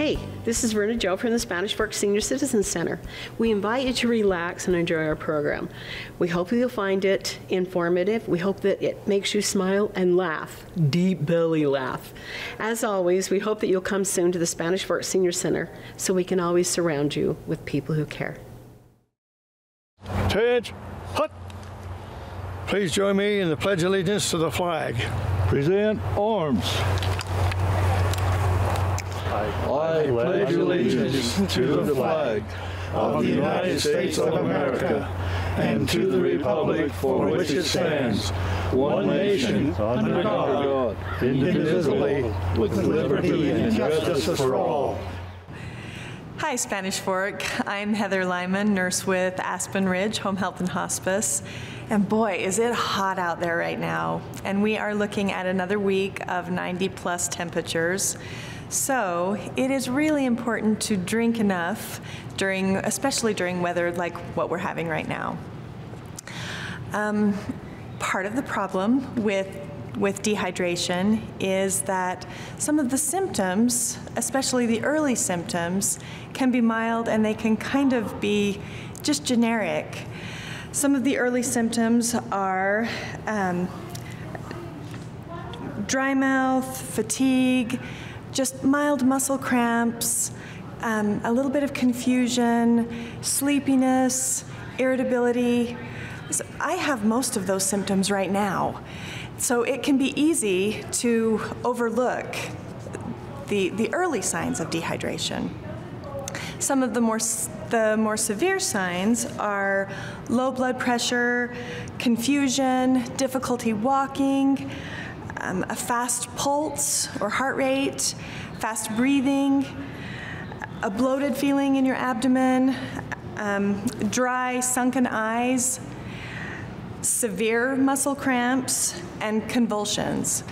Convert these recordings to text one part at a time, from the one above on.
Hey, this is Verna Joe from the Spanish Fork Senior Citizen Center. We invite you to relax and enjoy our program. We hope you'll find it informative. We hope that it makes you smile and laugh, deep belly laugh. As always, we hope that you'll come soon to the Spanish Fork Senior Center so we can always surround you with people who care. Attention, hut. Please join me in the Pledge of Allegiance to the flag. Present arms. I pledge allegiance to the flag of the United States of America and to the republic for which it stands, one nation, under God, indivisible, with liberty and justice for all. Hi, Spanish Fork. I'm Heather Lyman, nurse with Aspen Ridge Home Health and Hospice. And boy, is it hot out there right now. And we are looking at another week of 90 plus temperatures. So it is really important to drink enough during, especially during weather like what we're having right now. Um, part of the problem with with dehydration is that some of the symptoms, especially the early symptoms, can be mild and they can kind of be just generic. Some of the early symptoms are um, dry mouth, fatigue, just mild muscle cramps, um, a little bit of confusion, sleepiness, irritability. So I have most of those symptoms right now. So it can be easy to overlook the, the early signs of dehydration. Some of the more, the more severe signs are low blood pressure, confusion, difficulty walking, um, a fast pulse or heart rate, fast breathing, a bloated feeling in your abdomen, um, dry, sunken eyes, severe muscle cramps, and convulsions.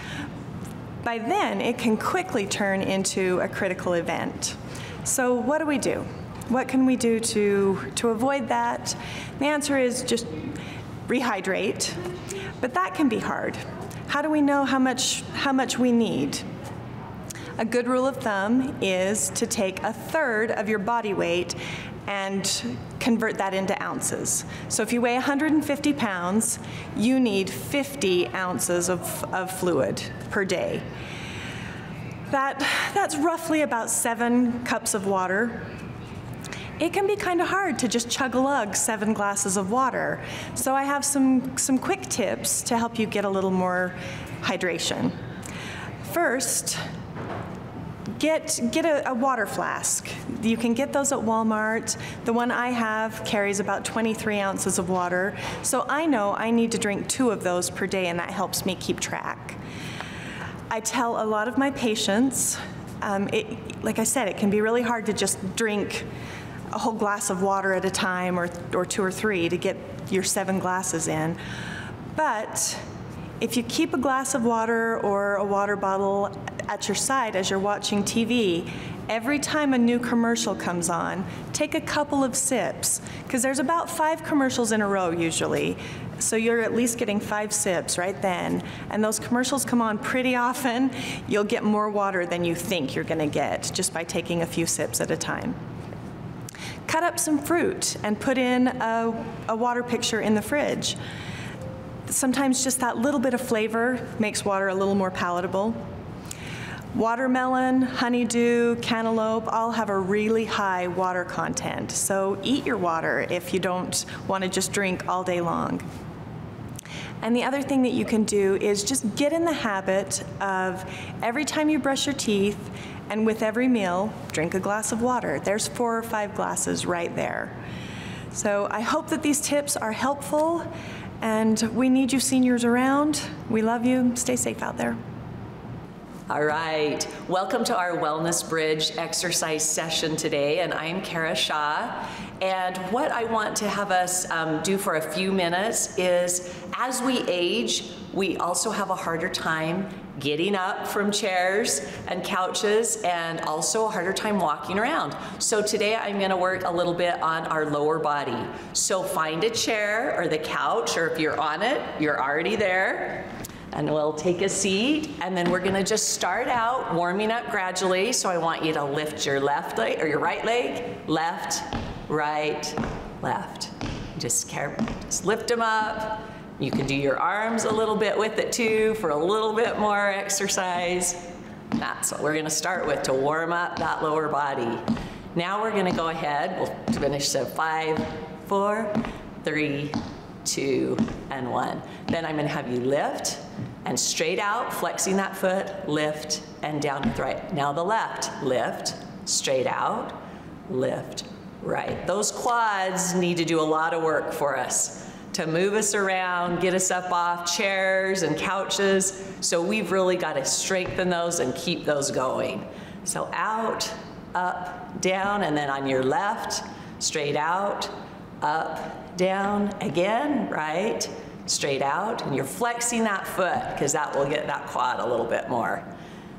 By then, it can quickly turn into a critical event. So, what do we do? What can we do to, to avoid that? The answer is just rehydrate, but that can be hard. How do we know how much, how much we need? A good rule of thumb is to take a third of your body weight and convert that into ounces. So if you weigh 150 pounds, you need 50 ounces of, of fluid per day. That, that's roughly about seven cups of water it can be kind of hard to just chug a lug seven glasses of water. So I have some, some quick tips to help you get a little more hydration. First, get, get a, a, water flask. You can get those at Walmart. The one I have carries about 23 ounces of water. So I know I need to drink two of those per day, and that helps me keep track. I tell a lot of my patients, um, it, like I said, it can be really hard to just drink a whole glass of water at a time or, or two or three to get your seven glasses in. But if you keep a glass of water or a water bottle at your side as you're watching TV, every time a new commercial comes on, take a couple of sips, because there's about five commercials in a row usually. So you're at least getting five sips right then. And those commercials come on pretty often. You'll get more water than you think you're going to get just by taking a few sips at a time. Cut up some fruit and put in a, a water picture in the fridge. Sometimes just that little bit of flavor makes water a little more palatable. Watermelon, honeydew, cantaloupe all have a really high water content. So eat your water if you don't want to just drink all day long. And the other thing that you can do is just get in the habit of every time you brush your teeth and with every meal, drink a glass of water. There's four or five glasses right there. So I hope that these tips are helpful, and we need you seniors around. We love you. Stay safe out there. All right, welcome to our Wellness Bridge exercise session today, and I'm Kara Shaw. And what I want to have us um, do for a few minutes is as we age, we also have a harder time getting up from chairs and couches and also a harder time walking around. So today I'm gonna work a little bit on our lower body. So find a chair or the couch, or if you're on it, you're already there. And we'll take a seat, and then we're gonna just start out warming up gradually. So I want you to lift your left leg, or your right leg, left, right, left. Just care, just lift them up. You can do your arms a little bit with it too for a little bit more exercise. That's what we're gonna start with to warm up that lower body. Now we're gonna go ahead, we'll finish so five, four, three, two, and one. Then I'm gonna have you lift and straight out, flexing that foot, lift, and down with right. Now the left, lift, straight out, lift, right. Those quads need to do a lot of work for us to move us around, get us up off chairs and couches. So we've really got to strengthen those and keep those going. So out, up, down, and then on your left, straight out, up, down, again, right, straight out, and you're flexing that foot because that will get that quad a little bit more.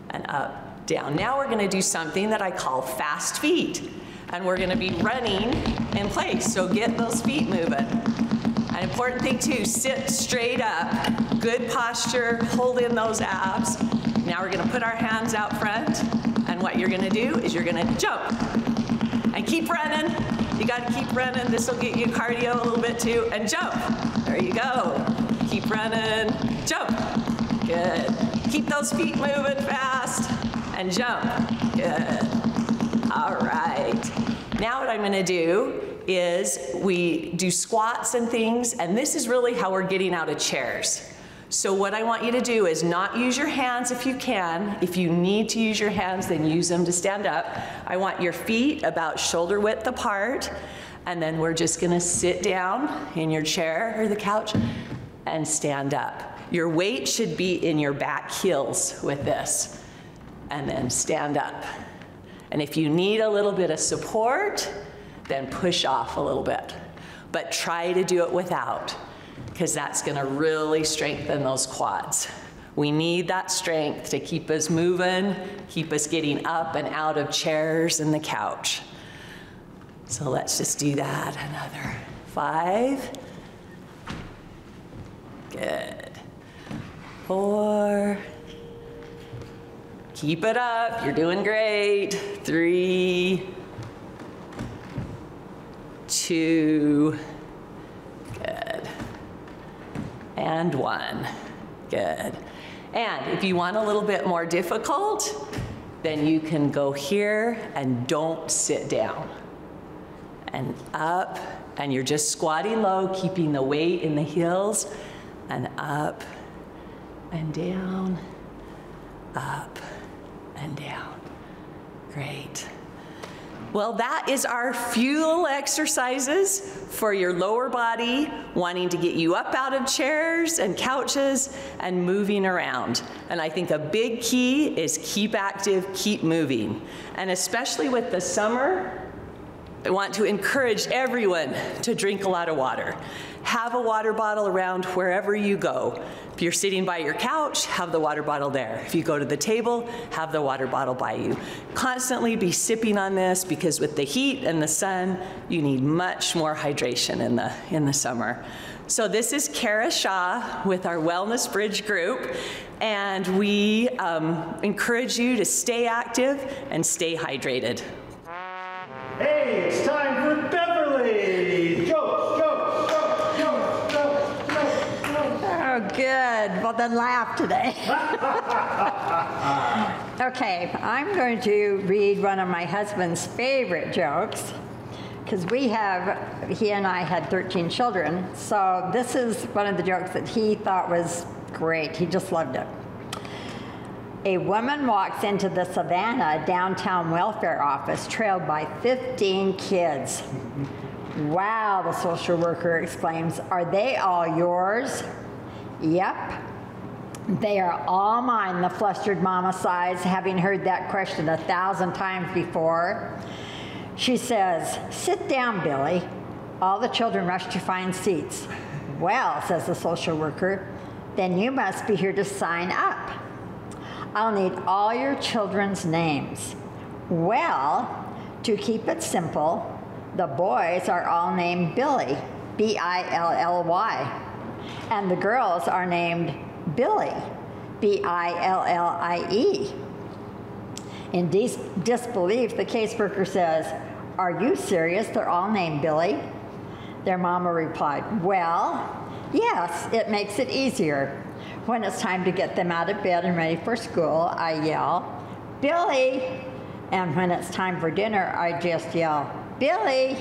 And up, down. Now we're gonna do something that I call fast feet. And we're gonna be running in place, so get those feet moving. An important thing too, sit straight up, good posture, hold in those abs. Now we're gonna put our hands out front, and what you're gonna do is you're gonna jump. And keep running, you gotta keep running, this will get you cardio a little bit too, and jump. There you go. Keep running, jump. Good. Keep those feet moving fast, and jump. Good. All right. Now what I'm gonna do is we do squats and things, and this is really how we're getting out of chairs. So what I want you to do is not use your hands if you can. If you need to use your hands, then use them to stand up. I want your feet about shoulder width apart, and then we're just gonna sit down in your chair or the couch and stand up. Your weight should be in your back heels with this, and then stand up. And if you need a little bit of support, then push off a little bit. But try to do it without, because that's gonna really strengthen those quads. We need that strength to keep us moving, keep us getting up and out of chairs and the couch. So let's just do that. Another five. Good. Four. Keep it up. You're doing great. Three two, good, and one, good. And if you want a little bit more difficult, then you can go here and don't sit down. And up, and you're just squatting low, keeping the weight in the heels, and up, and down, up, and down. Great. Well, that is our fuel exercises for your lower body, wanting to get you up out of chairs and couches and moving around. And I think a big key is keep active, keep moving. And especially with the summer, I want to encourage everyone to drink a lot of water. Have a water bottle around wherever you go. If you're sitting by your couch, have the water bottle there. If you go to the table, have the water bottle by you. Constantly be sipping on this because with the heat and the sun, you need much more hydration in the, in the summer. So this is Kara Shaw with our Wellness Bridge group, and we um, encourage you to stay active and stay hydrated. Hey, it's time for Beverly! Jokes, jokes, jokes, jokes, jokes, jokes, jokes. Oh, good. Well, then laugh today. okay, I'm going to read one of my husband's favorite jokes because we have, he and I had 13 children. So this is one of the jokes that he thought was great. He just loved it. A woman walks into the Savannah downtown welfare office trailed by 15 kids. Wow, the social worker exclaims, Are they all yours? Yep. They are all mine, the flustered mama sighs, having heard that question a thousand times before. She says, Sit down, Billy. All the children rush to find seats. Well, says the social worker, then you must be here to sign up. I'll need all your children's names. Well, to keep it simple, the boys are all named Billy, B I L L Y. And the girls are named Billy, B I L L I E. In dis- disbelief, the caseworker says, Are you serious? They're all named Billy. Their mama replied, Well, yes, it makes it easier. When it's time to get them out of bed and ready for school, I yell, Billie. And when it's time for dinner, I just yell, Billie.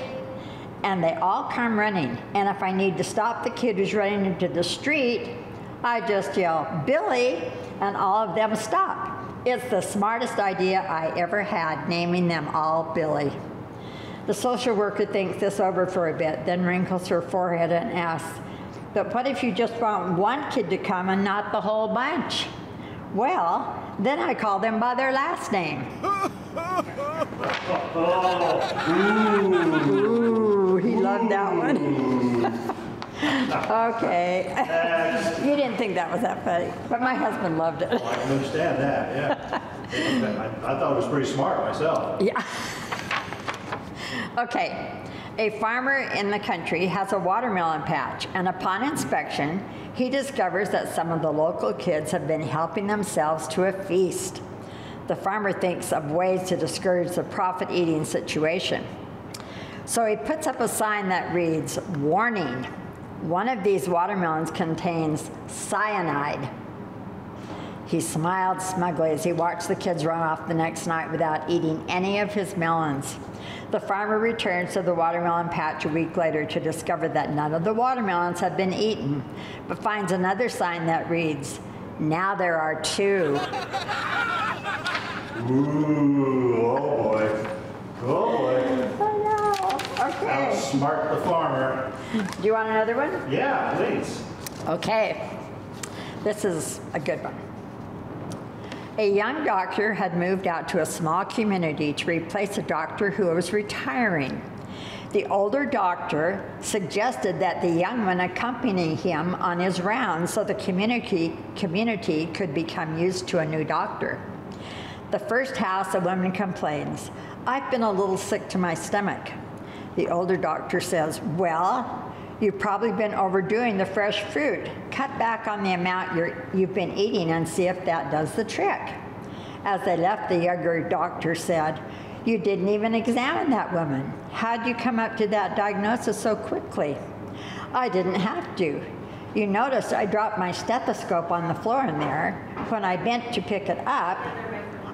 And they all come running. And if I need to stop the kid who's running into the street, I just yell, Billy, and all of them stop. It's the smartest idea I ever had, naming them all Billy. The social worker thinks this over for a bit, then wrinkles her forehead and asks, But what if you just want one kid to come and not the whole bunch? Well, then I call them by their last name. Ooh, he loved that one. okay. you didn't think that was that funny, but my husband loved it. Oh, I can understand that, yeah. I, I thought it was pretty smart myself. Yeah. okay. A farmer in the country has a watermelon patch, and upon inspection, he discovers that some of the local kids have been helping themselves to a feast. The farmer thinks of ways to discourage the profit eating situation. So he puts up a sign that reads Warning, one of these watermelons contains cyanide. He smiled smugly as he watched the kids run off the next night without eating any of his melons. The farmer returns to the watermelon patch a week later to discover that none of the watermelons have been eaten, but finds another sign that reads, Now there are two. Ooh, oh boy. Oh boy. Outsmart the farmer. Do you want another one? Yeah, please. Okay. This is a good one. A young doctor had moved out to a small community to replace a doctor who was retiring. The older doctor suggested that the young one accompany him on his rounds so the community, community could become used to a new doctor. The first house, a woman complains, I've been a little sick to my stomach. The older doctor says, Well, you've probably been overdoing the fresh fruit. Cut back on the amount you have been eating and see if that does the trick. As they left, the younger doctor said, You didn't even examine that woman. How'd you come up to that diagnosis so quickly? I didn't have to. You notice I dropped my stethoscope on the floor in there. When I bent to pick it up,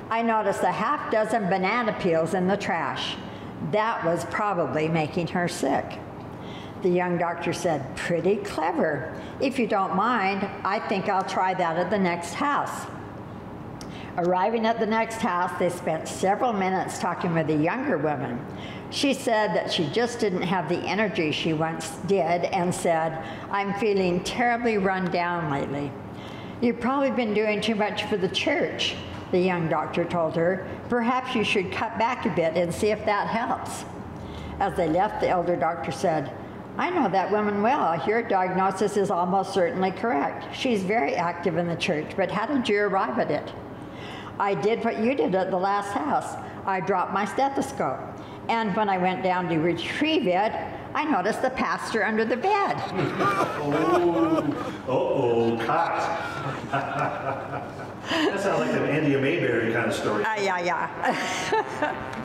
I noticed a half dozen banana peels in the trash. That was probably making her sick. The young doctor said, Pretty clever. If you don't mind, I think I'll try that at the next house. Arriving at the next house, they spent several minutes talking with a younger woman. She said that she just didn't have the energy she once did and said, I'm feeling terribly run down lately. You've probably been doing too much for the church the young doctor told her. Perhaps you should cut back a bit and see if that helps. As they left, the elder doctor said, I know that woman well. Your diagnosis is almost certainly correct. She's very active in the church, but how did you arrive at it? I did what you did at the last house. I dropped my stethoscope. And when I went down to retrieve it, I noticed the pastor under the bed. oh, uh-oh, caught. That sounds like an Andy Mayberry kind of story. Uh, yeah, yeah.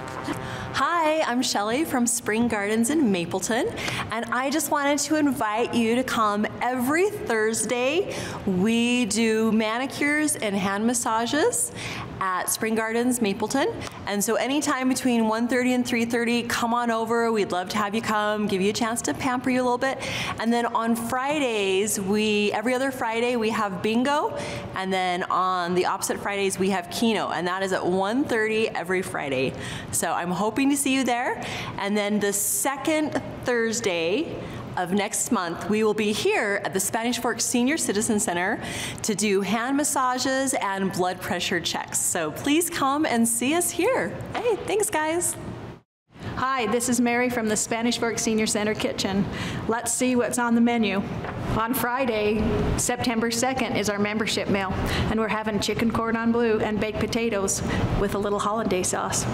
Hi, I'm Shelly from Spring Gardens in Mapleton, and I just wanted to invite you to come every Thursday. We do manicures and hand massages at Spring Gardens Mapleton, and so anytime between 1:30 and 3:30, come on over. We'd love to have you come, give you a chance to pamper you a little bit. And then on Fridays, we every other Friday we have bingo, and then on the opposite Fridays we have keno, and that is at 1:30 every Friday. So I'm hoping to see you there. And then the second Thursday of next month, we will be here at the Spanish Fork Senior Citizen Center to do hand massages and blood pressure checks. So please come and see us here. Hey, thanks, guys. Hi, this is Mary from the Spanish Fork Senior Center kitchen. Let's see what's on the menu. On Friday, September 2nd, is our membership meal, and we're having chicken cordon bleu and baked potatoes with a little hollandaise sauce.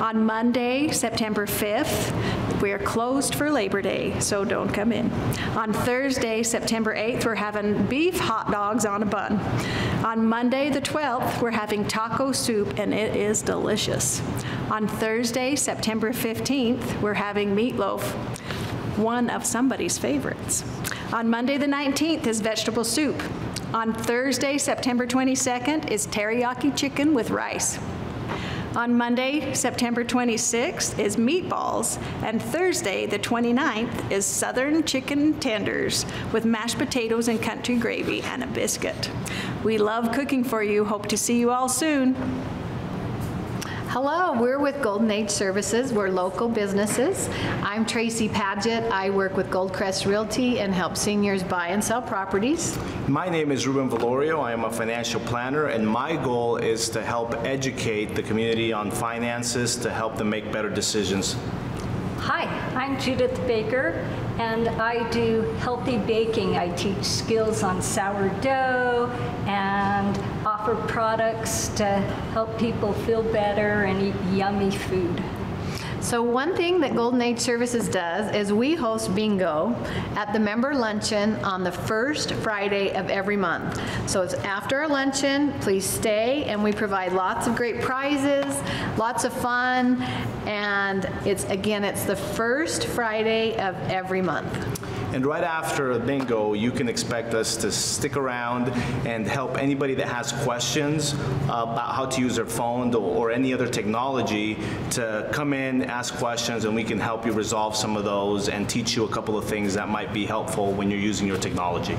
On Monday, September 5th, we are closed for Labor Day, so don't come in. On Thursday, September 8th, we're having beef hot dogs on a bun. On Monday, the 12th, we're having taco soup, and it is delicious. On Thursday, September 15th, we're having meatloaf, one of somebody's favorites. On Monday, the 19th, is vegetable soup. On Thursday, September 22nd, is teriyaki chicken with rice. On Monday, September 26th, is meatballs, and Thursday, the 29th, is southern chicken tenders with mashed potatoes and country gravy and a biscuit. We love cooking for you. Hope to see you all soon. Hello, we're with Golden Age Services. We're local businesses. I'm Tracy Paget. I work with Goldcrest Realty and help seniors buy and sell properties. My name is Ruben Valorio. I am a financial planner, and my goal is to help educate the community on finances to help them make better decisions. Hi, I'm Judith Baker, and I do healthy baking. I teach skills on sourdough and offer products to help people feel better and eat yummy food. So one thing that Golden Age Services does is we host bingo at the member luncheon on the first Friday of every month. So it's after our luncheon, please stay, and we provide lots of great prizes, lots of fun, and it's, again, it's the first Friday of every month. And right after bingo, you can expect us to stick around and help anybody that has questions about how to use their phone or any other technology to come in, ask questions, and we can help you resolve some of those and teach you a couple of things that might be helpful when you're using your technology.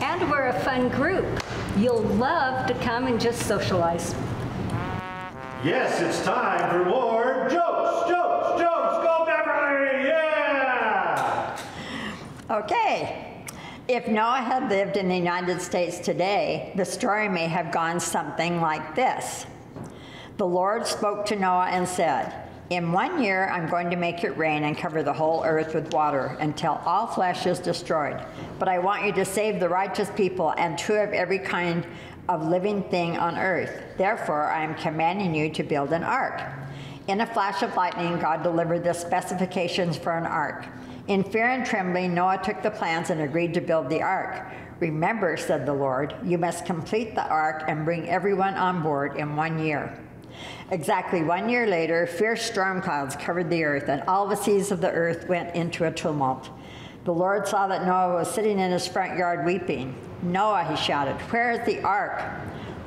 And we're a fun group. You'll love to come and just socialize. Yes, it's time for more jokes, jokes, jokes. Go Beverly! Yeah! Okay. If Noah had lived in the United States today, the story may have gone something like this. The Lord spoke to Noah and said, In one year I'm going to make it rain and cover the whole earth with water until all flesh is destroyed. But I want you to save the righteous people and two of every kind of living thing on earth. Therefore, I am commanding you to build an ark. In a flash of lightning, God delivered the specifications for an ark. In fear and trembling, Noah took the plans and agreed to build the ark. Remember, said the Lord, you must complete the ark and bring everyone on board in one year. Exactly one year later, fierce storm clouds covered the earth, and all the seas of the earth went into a tumult. The Lord saw that Noah was sitting in his front yard weeping. Noah, he shouted, where is the ark?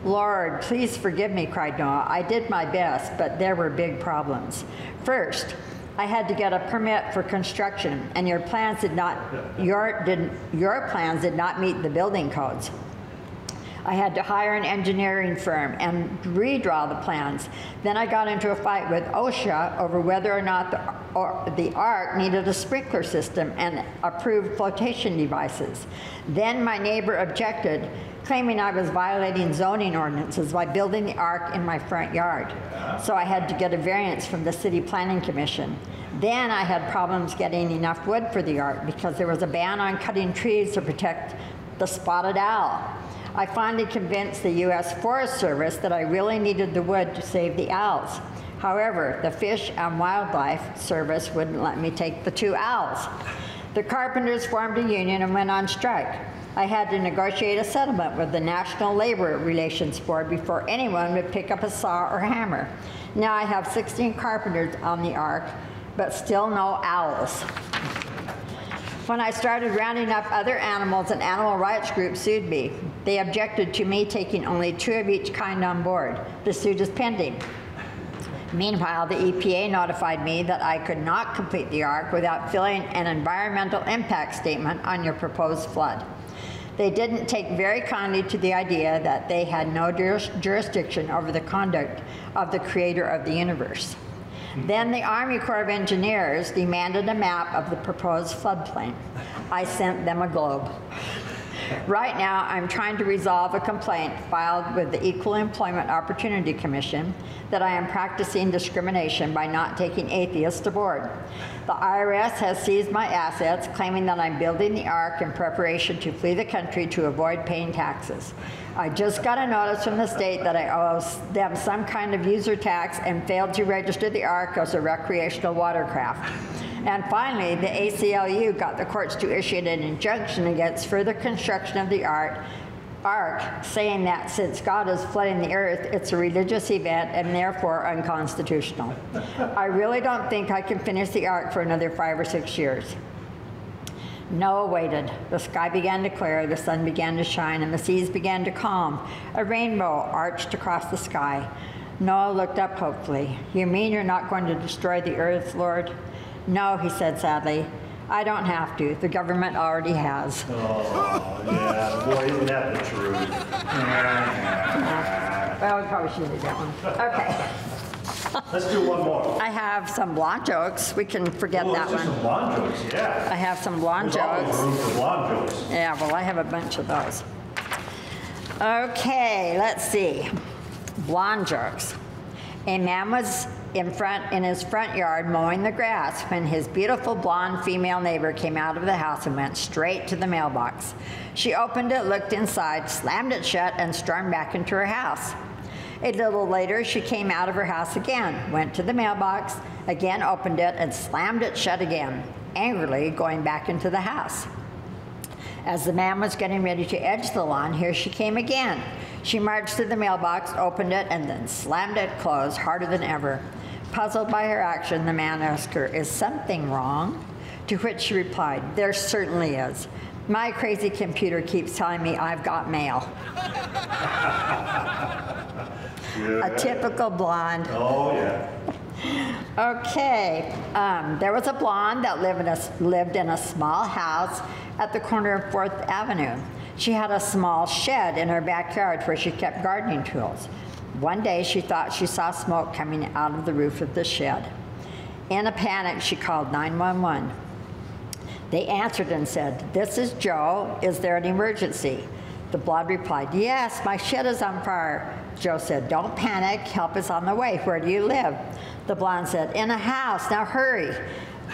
Lord, please forgive me, cried Noah. I did my best, but there were big problems. First, I had to get a permit for construction, and your plans did not your did your plans did not meet the building codes. I had to hire an engineering firm and redraw the plans. Then I got into a fight with OSHA over whether or not the, or the ark needed a sprinkler system and approved flotation devices. Then my neighbor objected, claiming I was violating zoning ordinances by building the ark in my front yard. So I had to get a variance from the City Planning Commission. Then I had problems getting enough wood for the ark because there was a ban on cutting trees to protect the spotted owl. I finally convinced the U.S. Forest Service that I really needed the wood to save the owls. However, the Fish and Wildlife Service wouldn't let me take the two owls. The carpenters formed a union and went on strike. I had to negotiate a settlement with the National Labor Relations Board before anyone would pick up a saw or hammer. Now I have 16 carpenters on the ark, but still no owls. When I started rounding up other animals, an animal rights group sued me. They objected to me taking only two of each kind on board. The suit is pending. Meanwhile, the EPA notified me that I could not complete the ark without filling an environmental impact statement on your proposed flood. They didn't take very kindly to the idea that they had no juris jurisdiction over the conduct of the creator of the universe. Then the Army Corps of Engineers demanded a map of the proposed floodplain. I sent them a globe. Right now, I'm trying to resolve a complaint filed with the Equal Employment Opportunity Commission that I am practicing discrimination by not taking atheists aboard. The IRS has seized my assets, claiming that I'm building the ark in preparation to flee the country to avoid paying taxes. I just got a notice from the state that I owe them some kind of user tax and failed to register the ark as a recreational watercraft. And finally, the ACLU got the courts to issue an injunction against further construction of the ark, ark, saying that since God is flooding the earth, it's a religious event and therefore unconstitutional. I really don't think I can finish the ark for another five or six years. Noah waited. The sky began to clear, the sun began to shine, and the seas began to calm. A rainbow arched across the sky. Noah looked up hopefully. You mean you're not going to destroy the earth, Lord? No, he said sadly. I don't have to. The government already has. Oh, yeah, boy, isn't that the truth? Well, we probably should do that one. Okay. Let's do one more. I have some blonde jokes. We can forget Oh, that one. some blonde jokes, yeah. I have some blonde There's jokes. room for blonde jokes. Yeah, well, I have a bunch of those. Okay, let's see. Blonde jokes. A man was in front in his front yard mowing the grass when his beautiful blonde female neighbor came out of the house and went straight to the mailbox. She opened it, looked inside, slammed it shut, and stormed back into her house. A little later, she came out of her house again, went to the mailbox, again opened it, and slammed it shut again, angrily going back into the house. As the man was getting ready to edge the lawn, here she came again. She marched to the mailbox, opened it, and then slammed it closed harder than ever. Puzzled by her action, the man asked her, Is something wrong? To which she replied, There certainly is. My crazy computer keeps telling me I've got mail. A typical blonde. Oh, yeah. Okay, um, there was a blonde that lived in, a, lived in a small house at the corner of Fourth Avenue. She had a small shed in her backyard where she kept gardening tools. One day she thought she saw smoke coming out of the roof of the shed. In a panic, she called 911. They answered and said, This is Joe. Is there an emergency? The blonde replied, Yes, my shed is on fire. Joe said, Don't panic. Help is on the way. Where do you live? The blonde said, In a house. Now hurry.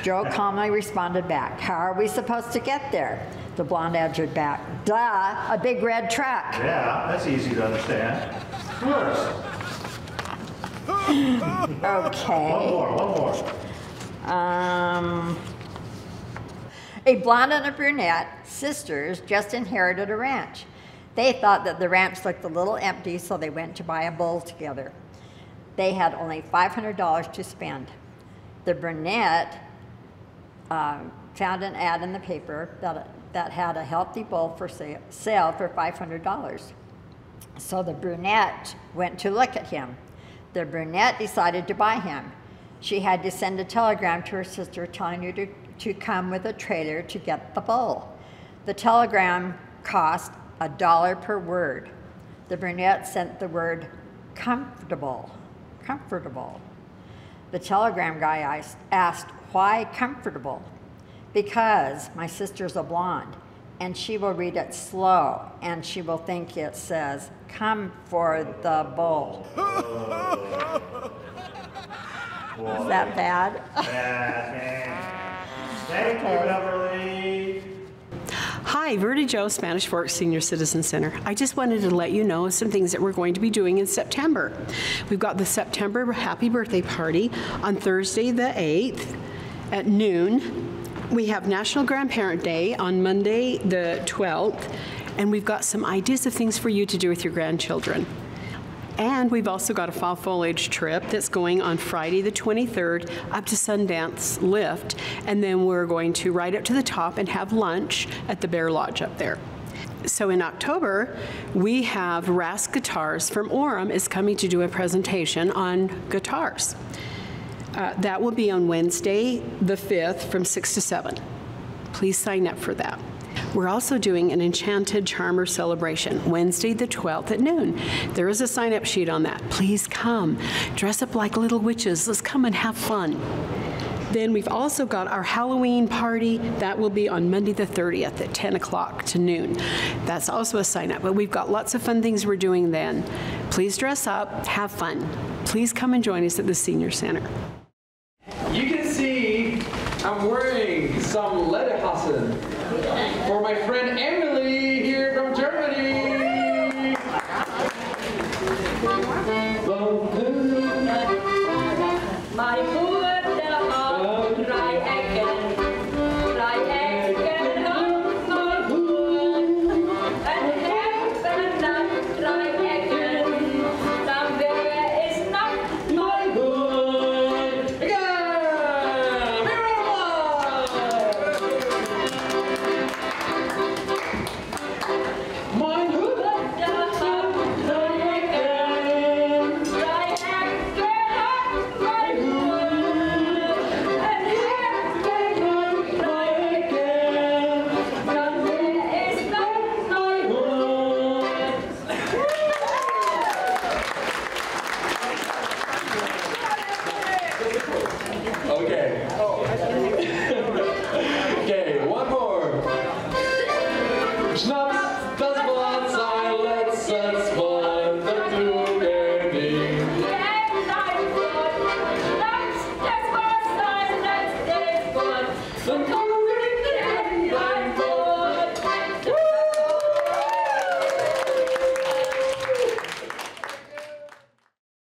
Joe calmly responded back, How are we supposed to get there? The blonde answered back, Duh, a big red truck. Yeah, that's easy to understand. Of course. Okay. One more, one more. Um, a blonde and a brunette, sisters, just inherited a ranch. They thought that the ranch looked a little empty, so they went to buy a bull together. They had only $500 to spend. The brunette um, found an ad in the paper that, that had a healthy bull for sa- sale for $500. So the brunette went to look at him. The brunette decided to buy him. She had to send a telegram to her sister telling her to, to come with a trailer to get the bull. The telegram cost a dollar per word. The brunette sent the word comfortable, comfortable. The telegram guy asked- asked, Why comfortable? Because my sister's a blonde and she will read it slow and she will think it says, Come for the bull. Is that bad? Thank you, Beverly. Hi, Verdi Joe, Spanish Fork Senior Citizen Center. I just wanted to let you know some things that we're going to be doing in September. We've got the September Happy Birthday Party on Thursday, the 8th at noon. We have National Grandparent Day on Monday, the 12th, and we've got some ideas of things for you to do with your grandchildren. And we've also got a fall foliage trip that's going on Friday, the 23rd, up to Sundance Lift. And then we're going to ride up to the top and have lunch at the Bear Lodge up there. So in October, we have Rask Guitars from Orem is coming to do a presentation on guitars. Uh, that will be on Wednesday, the 5th, from 6 to 7. Please sign up for that. We're also doing an Enchanted Charmer celebration Wednesday, the 12th at noon. There is a sign up sheet on that. Please come. Dress up like little witches. Let's come and have fun. Then we've also got our Halloween party. That will be on Monday, the 30th at 10 o'clock to noon. That's also a sign up, but we've got lots of fun things we're doing then. Please dress up, have fun. Please come and join us at the Senior Center. You can see I'm wearing some Lederhosen